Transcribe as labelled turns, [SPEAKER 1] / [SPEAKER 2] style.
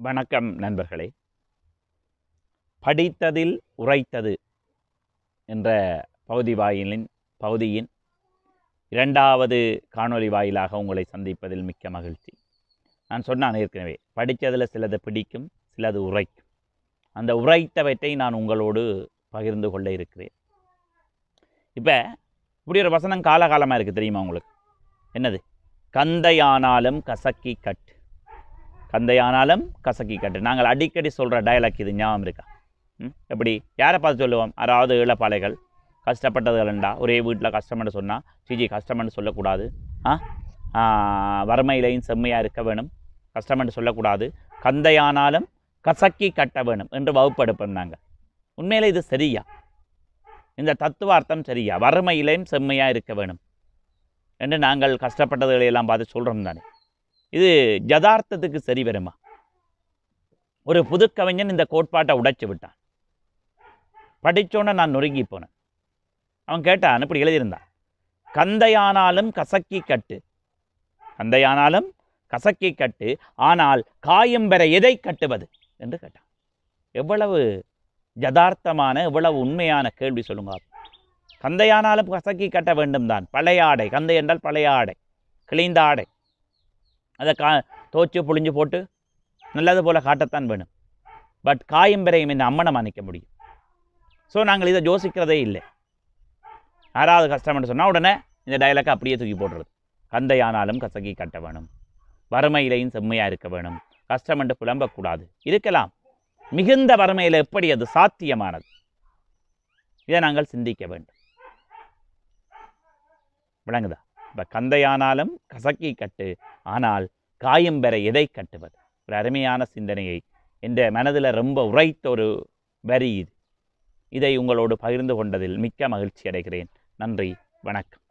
[SPEAKER 1] வணக்கம் நண்பர்களே. படித்ததில் உரைத்தது என்ற பகுதி வாயிலின் பகுதியின் இரண்டாவது காணொளி வாயிலாக உங்களை சந்திப்பதில் மிக்க மகிழ்ச்சி. நான் சொன்னான் ஏற்கனவே படித்ததில் சிலது பிடிக்கும் சிலது உரைக்கும். அந்த உரைத்தவற்றை நான் உங்களோடு பகிர்ந்து கொள்ள இருக்கிறேன். இப்போ இப்படி ஒரு வசனம் காலகாலமாக இருக்குது தெரியுமா உங்களுக்கு? என்னது? கந்தையானாலும் கசக்கி கட்டு கந்தையானாலும் கசக்கி கட்டு. நாங்கள் அடிக்கடி சொல்கிற டயலாக் இது ஞாபகம் இருக்கா? ம்? எப்படி? யாரை பார்த்து சொல்லுவோம்? யாராவது இளப்பாலைகள் கஷ்டப்பட்டதுகளண்டா ஒரே வீட்டில் கஷ்டம்னு சொன்னால் சிஜி கஷ்டம்னு சொல்லக்கூடாது. ஆ? வறுமையிலையும் செம்மையாக இருக்க வேணும். கஷ்டம்னு சொல்லக்கூடாது. கந்தையானாலும் கசக்கி கட்ட வேணும் என்று வகுப்படுப்போம் நாங்கள். உண்மையில் இது சரியா? இந்த தத்துவார்த்தம் சரியா? வறுமையிலையும் செம்மையாக இருக்க வேணும். என்று நாங்கள் கஷ்டப்பட்டதுகளை எல்லாம் பார்த்து சொல்கிறோம் தானே. இது யதார்த்தத்துக்கு சரி வருமா ஒரு புது கவிஞன் இந்த கோட்பாட்டை உடைச்சு விட்டான். படித்தோன்னே நான் நொறுங்கி போனேன். அவன் கேட்டான் இப்படி எழுதியிருந்தான் கந்தையானாலும் கசக்கி கட்டு. கந்தையானாலும் கசக்கி கட்டு. ஆனால் காயம் பெற எதை கட்டுவது? என்று கேட்டான். எவ்வளவு யதார்த்தமான எவ்வளவு உண்மையான கேள்வி சொல்லுங்க கந்தையானாலும் கசக்கி கட்ட வேண்டும் தான். பழைய ஆடை. கந்தை என்றால் பழைய ஆடை. கிழிந்த ஆடை. அதை கா தோச்சு புழிஞ்சு போட்டு நல்லது போல் காட்டத்தான் வேணும். பட் காயம்பரையும் இந்த அம்மனை மாணிக்க முடியும். ஸோ நாங்கள் இதை யோசிக்கிறதே இல்லை. யாராவது கஷ்டம்னு சொன்னால் உடனே இந்த டயலாக்கை அப்படியே தூக்கி போடுறது. கந்தையானாலும் கசக்கி கட்ட வேணும். வறுமையிலையும் செம்மையாக இருக்க வேணும். கஷ்டமென்று புலம்பக்கூடாது. இருக்கலாம். மிகுந்த வறுமையில் எப்படி அது சாத்தியமானது? இதை நாங்கள் சிந்திக்க வேண்டும். விளங்குதா? இப்போ கந்தையானாலும் கசக்கி கட்டு ஆனால் காயம் பெற எதை கட்டுவது? ஒரு அருமையான சிந்தனையை என்ற மனதில் ரொம்ப உரைத்த ஒரு வரி இது. இதை உங்களோடு பகிர்ந்து கொண்டதில் மிக்க மகிழ்ச்சி அடைகிறேன். நன்றி வணக்கம்.